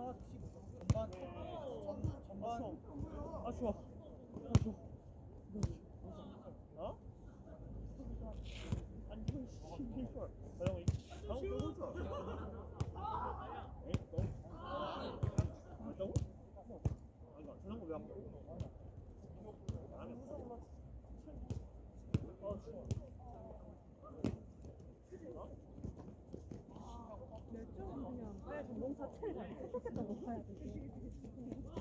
전반 전- 전반 아 좋아. 아 좋아. 어? 아니 이건 시골. 그냥 이 다음 거 줘. 에이 너. 맞다고? 아니 저런 거왜안 먹어? 안 해. 아 좋아. 열정은 아예 몸 자체가 어떻게든 높아야 돼. 어,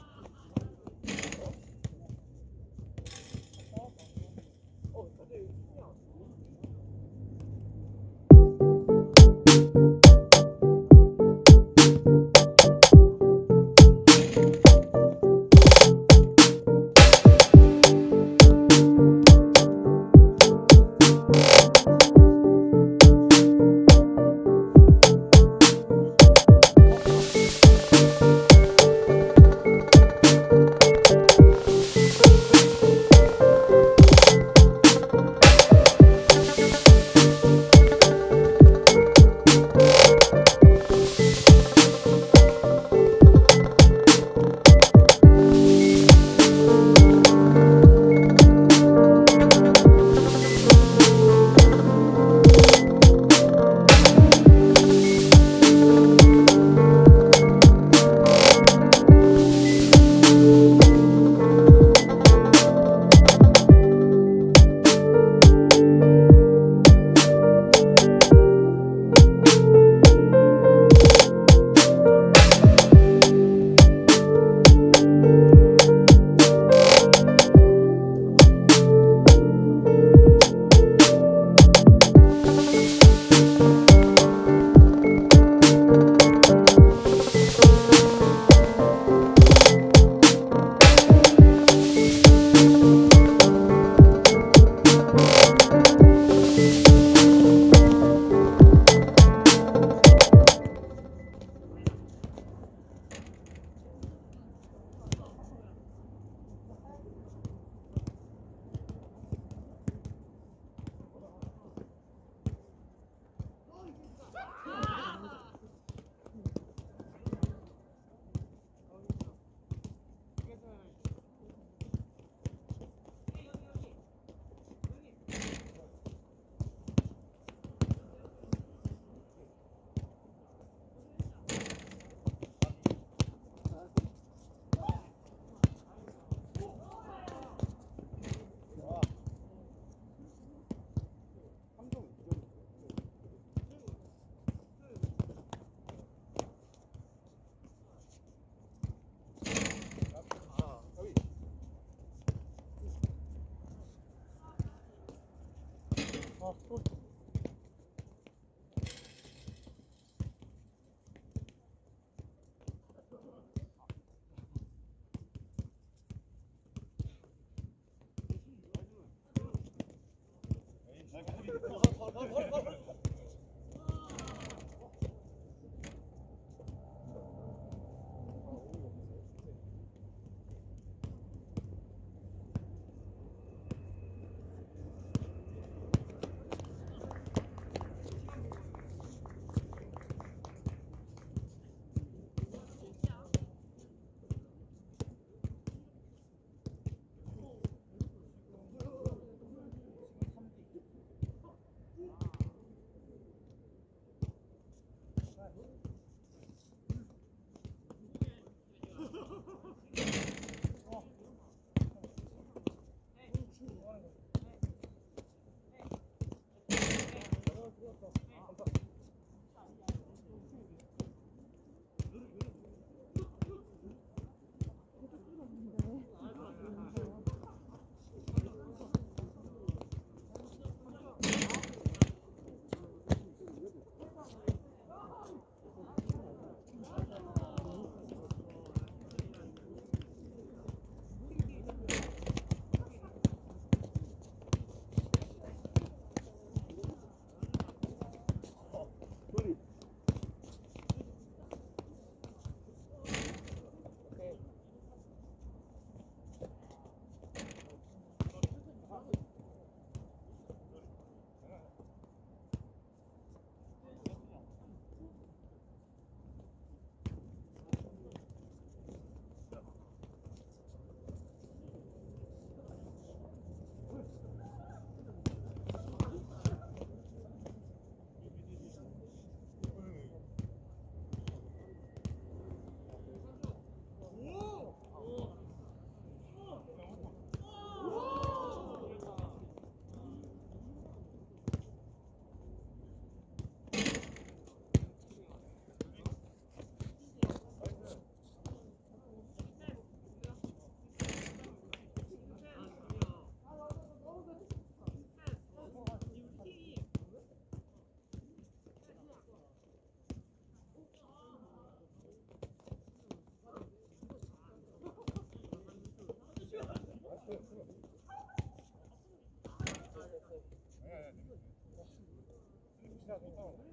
Vur vur vur vur. 소리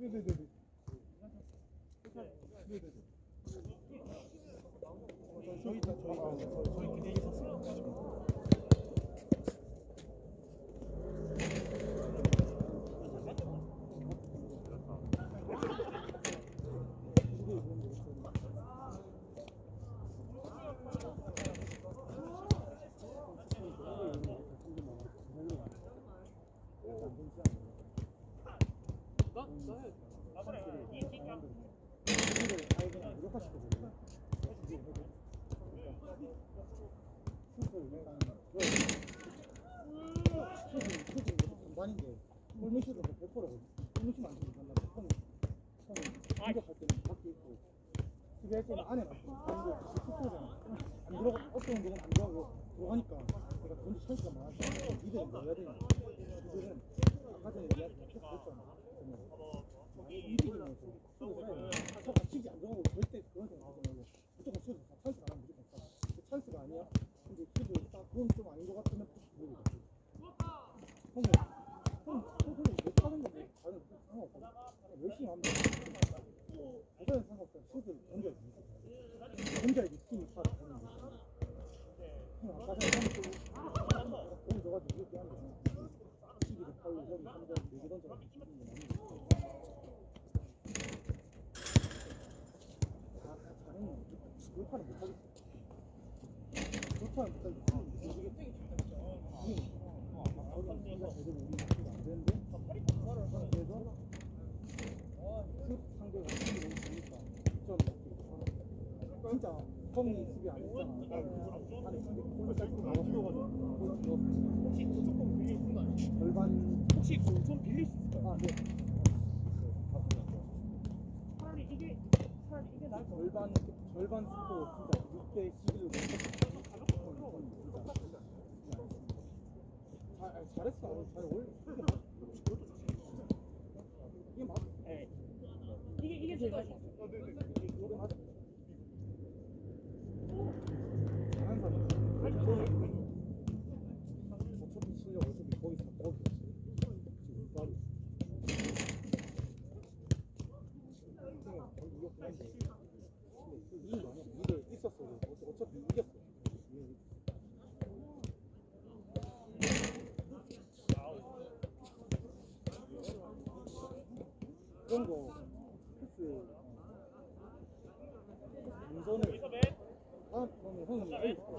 네네네. 어, 있다, 저기 있다. 저희 그대 있었어요. 반반인데 골무시도 100%거든. 골무시면 안 되니까 나 처음에 처음에 공격할 때는 밖에 있고 수비할 때는 안에 맞고. 안 들어가 어떤 운동은 안 들어가고 들어가니까 내가 던지 차이가 많아서 이들은 넣어야 되니까 이들은 아까 전에 계속 했잖아. 해야 돼. 저 같이 안 들어가고 절대 그런 생각 하지 말고 무조건 찬스 안 하면 무조건 차. 그 찬스가 아니야. 근데 수비 딱 그건 좀 아닌 것 같으면 보이고. 형은 형 선수는 못하는 건데 다른 거 상관없어. 열심히 하면 돼. 못하는 상관없어. 슛을 던져야 돼. 던져야지 팀이 파를 되는 거지. 형 아까 전에 형이 좀 공을 줘가지고 이렇게 하면 돼. 12를 팔로 형이 3점 4개 던져가지고 치는 게 맞는 거지. 진짜 형이 수비 안 했잖아. 안에 상대 골 짧고 넣었어. 혹시 그 조금 수 있는 거 아니에요? 절반 혹시 그좀 빌릴 수 있을까요? 아 네. 차라리 이게 차라리 이게 나을 것 절반 절반 스포 진짜 6대 11로 잘 잘했어 잘 어울려 이게 맞 이게 맞 네. 이게 이게 제일 나을 것 같아요. 이게 맞 잘하는 사람 어차피 실력 어차피 거기서 거기 지금 바로 거의 이겼긴 한데 이긴 거 아니야 이걸 있었어 어차피- 어차피 이겼어 그런 거. 패스 문선을 다음 그러면 형이 여기 있어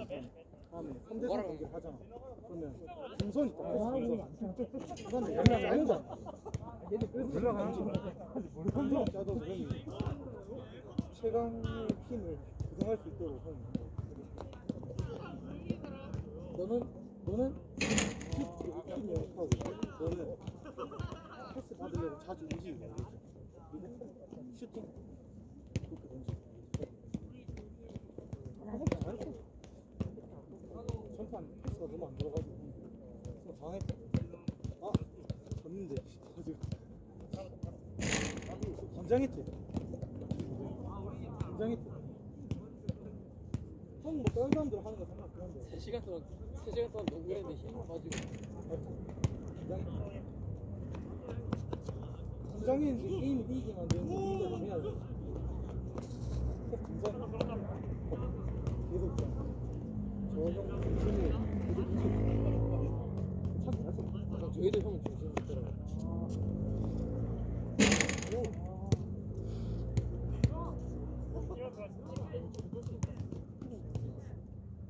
다음에 3대 3 경기 하잖아. 그러면 중선 있잖아 패스 중선 그 다음에 연락 안 오잖아. 연락 안 오지. 한명 짜도 형이 최강의 팀을 구성할 수 있도록 형이. 너는 너는? 팀 연습하고 너는 패스 받으려고 자주 움직이고 그리고 슈팅. 그렇게 던지고 전판 패스가 너무 안 들어가지고. 좀 당했다. 아 졌는데 아주. 긴장했지. 긴장했지. 형뭐 다른 사람들 하는 거 생각하는데 3시간 동안 3시간 동안 농구했는데 힘을 빠지고 긴장했 는데 게임이 이기게 만드는 이유가 좀 해야 돼. 계속. 저형 중심을 계속. 참 잘했어. 저희도 형 중심 있더라고요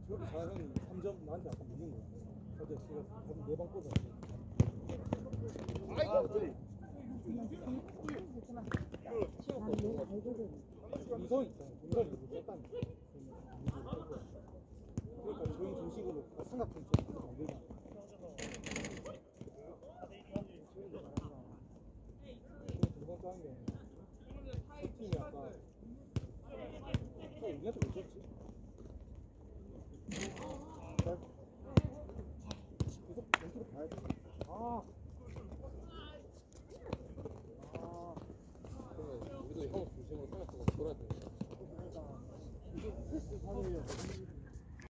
저렇게 잘하면 3점 나한테 아까 밀린 거야. 어제 제가 거기 네방 꽂아. 뺐다는 거. 그러니까 저희 중식으로 삼각형 좀 만들자.